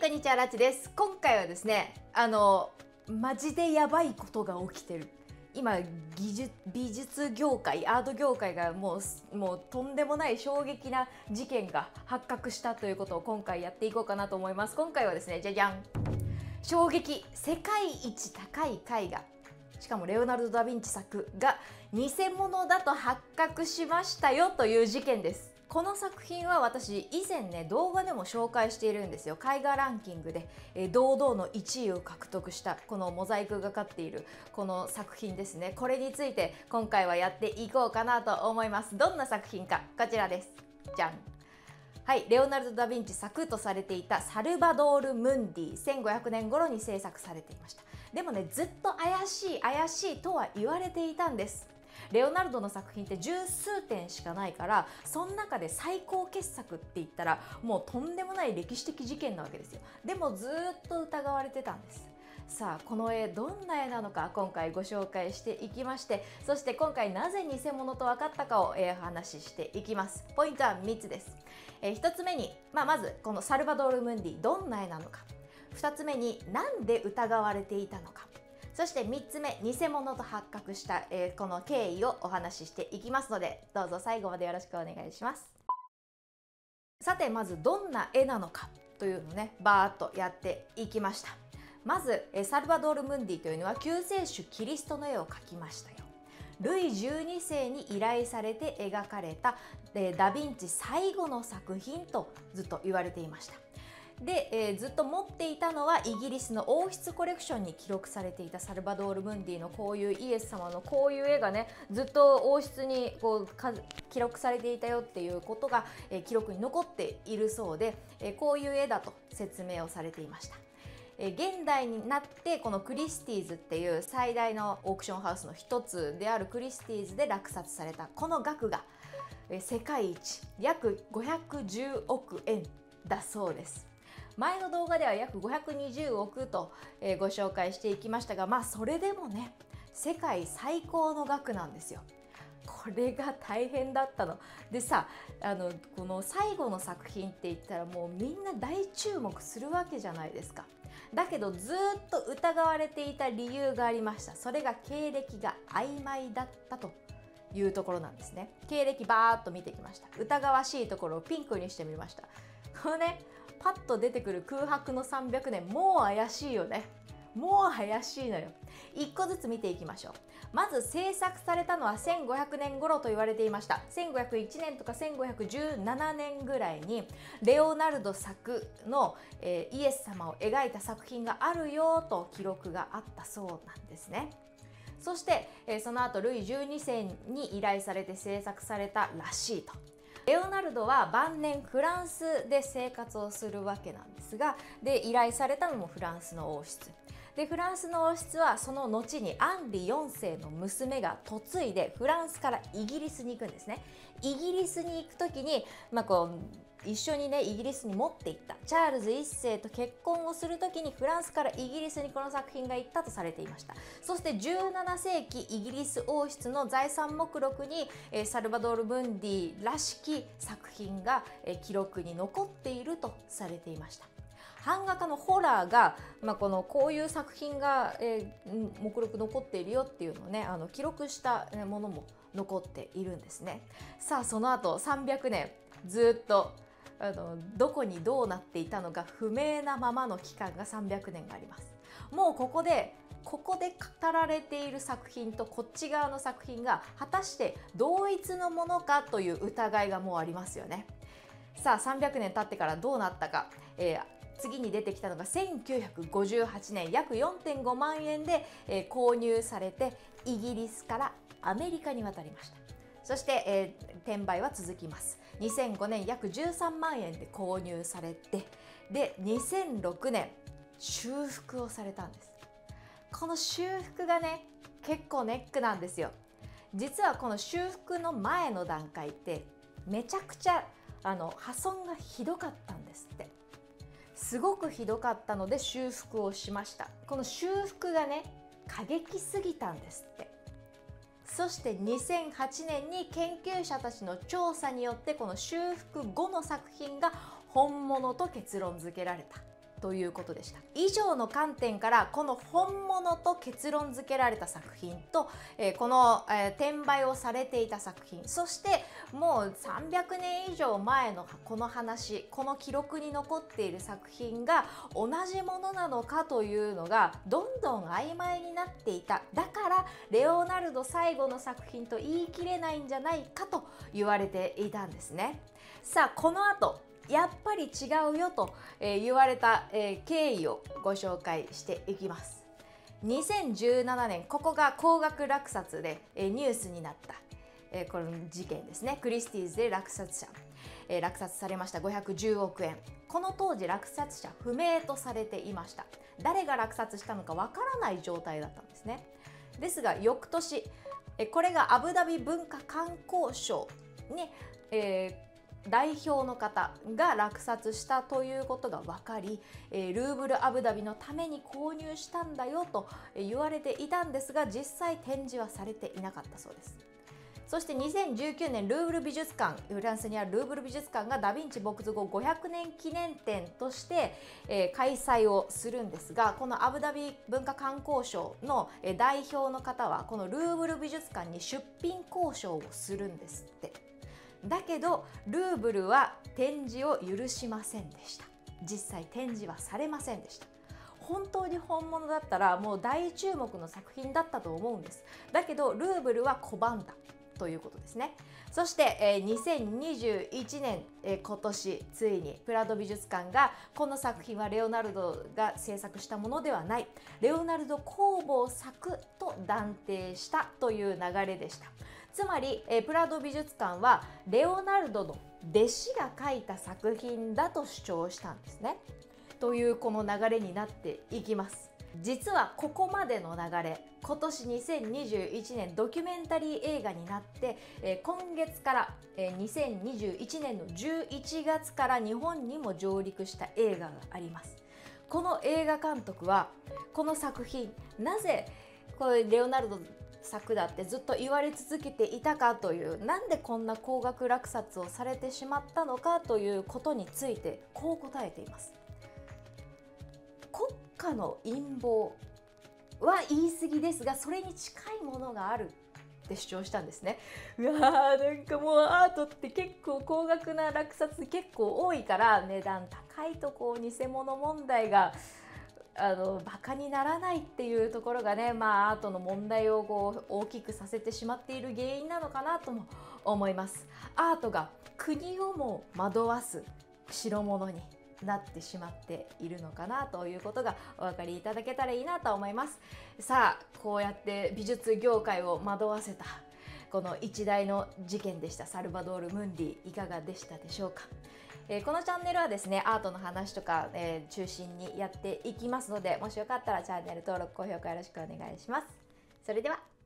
こんにちはラチです。今回はですねあのマジでやばいことが起きてる。今技術美術業界アート業界がもうもうとんでもない衝撃な事件が発覚したということを今回やっていこうかなと思います。今回はですねじゃじゃん。衝撃世界一高い絵画。しかもレオナルド・ダ・ヴィンチ作が偽物だと発覚しましたよという事件です。この作品は私以前ね動画でも紹介しているんですよ。絵画ランキングで、えー、堂々の1位を獲得したこのモザイクがかっているこの作品ですね。これについて今回はやっていこうかなと思います。どんな作品かこちらです。じゃん。はいレオナルド・ダ・ヴィンチ作とされていたサルバドール・ムンディ1500年頃に制作されていました。でもねずっと怪しい怪しいとは言われていたんです。レオナルドの作品って十数点しかないからその中で最高傑作って言ったらもうとんでもない歴史的事件なわけですよ。でもずっと疑われてたんです。さあこの絵どんな絵なのか今回ご紹介していきましてそして今回なぜ偽物と分かったかを、えー、話ししていきます。ポイントは3つです、えー、1つ目に、まあ、まずこのサルバドール・ムンディどんな絵なのか。2つ目に何で疑われていたのか。そして3つ目偽物と発覚した、えー、この経緯をお話ししていきますのでどうぞ最後までよろしくお願いします。さてまずどんな絵なのかというのをねバーッとやっていきました。まずサルバドール・ムンディというのは救世主キリストの絵を描きましたよ。ルイ12世に依頼されて描かれたダ・ヴィンチ最後の作品とずっと言われていました。で、えー、ずっと持っていたのはイギリスの王室コレクションに記録されていたサルバドール・ムンディのこういうイエス様のこういう絵がねずっと王室にこう記録されていたよっていうことが、えー、記録に残っているそうで、えー、こういう絵だと説明をされていました。現代になってこのクリスティーズっていう最大のオークションハウスの一つであるクリスティーズで落札されたこの額が世界一約510億円だそうです前の動画では約520億と、えー、ご紹介していきましたがまあそれでもね世界最高の額なんですよ。これが大変だったの。でさあのこの最後の作品って言ったらもうみんな大注目するわけじゃないですか。だけどずっと疑われていた理由がありました。それが経歴が曖昧だったというところなんですね。経歴バーっと見てきました。疑わしいところをピンクにしてみました。このねパッと出てくる空白の300年もう怪しいよね。もう怪しいのよ。1個ずつ見ていきましょう。まず制作されたのは1500年頃と言われていました。1501年とか1517年ぐらいにレオナルド作の、えー、イエス様を描いた作品があるよと記録があったそうなんですね。そして、えー、その後ルイ12世に依頼されて制作されたらしいと。レオナルドは晩年フランスで生活をするわけなんですがで依頼されたのもフランスの王室。でフランスの王室はその後にアンリ4世の娘が嫁いでフランスからイギリスに行くんですね。イギリスに行く時に、まあ、こう一緒にねイギリスに持っていった。チャールズ1世と結婚をする時にフランスからイギリスにこの作品が行ったとされていました。そして17世紀イギリス王室の財産目録に、えサルバドール・ブンディらしき作品が、え記録に残っているとされていました。版画家のホラーが、まあ、このこういう作品が、えー、目録残っているよっていうのをねあの記録したものも残っているんですね。さあその後300年ずっとあのどこにどうなっていたのか不明なままの期間が300年があります。もうここでここで語られている作品とこっち側の作品が果たして同一のものかという疑いがもうありますよね。さあ300年経ってからどうなったか、えー次に出てきたのが1958年約4.5万円で、えー、購入されてイギリスからアメリカに渡りました。そして、えー、転売は続きます。2005年約13万円で購入されてで2006年修復をされたんです。この修復がね結構ネックなんですよ。実はこの修復の前の段階ってめちゃくちゃあの破損がひどかったんですって。すごくひどかったので修復をしました。この修復がね過激すぎたんですって。そして2008年に研究者たちの調査によってこの修復後の作品が本物と結論付けられた。ということでした。以上の観点からこの本物と結論付けられた作品と、えー、この、えー、転売をされていた作品そしてもう300年以上前のこの話この記録に残っている作品が同じものなのかというのがどんどん曖昧になっていた。だからレオナルド最後の作品と言い切れないんじゃないかと言われていたんですね。さあこの後やっぱり違うよと、え、言われた、え、経緯をご紹介していきます。2017年ここが高額落札で、え、ニュースになった、え、この事件ですね。クリスティーズで落札者、え、落札されました。510億円。この当時落札者不明とされていました。誰が落札したのかわからない状態だったんですね。ですが翌年これがアブダビ文化観光省に、えー、代表の方が落札したということが分かり、えルーブル・アブダビのために購入したんだよと言われていたんですが実際展示はされていなかったそうです。そして2019年ルーブル美術館フランスにあるルーブル美術館がダ・ヴィンチ没後500年記念展として、えー、開催をするんですがこのアブダビ文化観光省の代表の方はこのルーブル美術館に出品交渉をするんですって。だけどルーブルは展示を許しませんでした。実際展示はされませんでした。本当に本物だったらもう大注目の作品だったと思うんです。だけどルーブルは拒んだということですね。そして、えー、2021年、えー、今年ついにプラド美術館がこの作品はレオナルドが制作したものではない。レオナルド工房作と断定したという流れでした。つまり、え、プラド美術館はレオナルドの弟子が描いた作品だと主張したんですね。というこの流れになっていきます。実はここまでの流れ今年2021年ドキュメンタリー映画になって、えー、今月から、えー、2021年の11月から日本にも上陸した映画がありますこの映画監督はこの作品なぜこれレオナルド作だってずっと言われ続けていたかというなんでこんな高額落札をされてしまったのかということについてこう答えています。国家の陰謀は言い過ぎですがそれに近いものがあるって主張したんですね。うわーなんかもうアートって結構高額な落札結構多いから値段高いとこう偽物問題があのバカにならないっていうところがね、まあ、アートの問題をこう大きくさせてしまっている原因なのかなとも思います。アートが国をも惑わす代物になってしまっているのかなということがお分かりいただけたらいいなと思います。さあこうやって美術業界を惑わせたこの一大の事件でした。サルバドール・ムンディいかがでしたでしょうか？えー、このチャンネルはですねアートの話とか、えー、中心にやっていきますのでもしよかったらチャンネル登録高評価よろしくお願いします。それでは。